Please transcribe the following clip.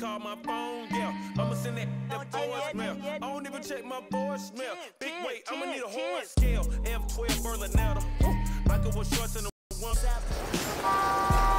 call my phone, yeah. I'ma send that, that voicemail. I don't even check my voicemail. Big weight, I'ma need a horn scale. F12 Berlinetta. Michael was shorts in the one.